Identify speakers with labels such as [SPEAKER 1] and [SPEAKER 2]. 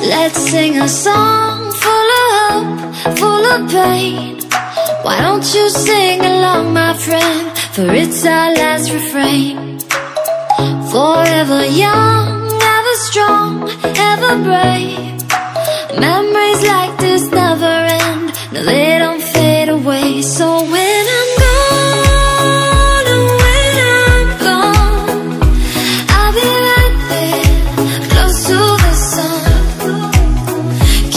[SPEAKER 1] Let's sing a song full of hope, full of pain. Why don't you sing along, my friend? For it's our last refrain. Forever young, ever strong, ever brave. Memories like this never end. No,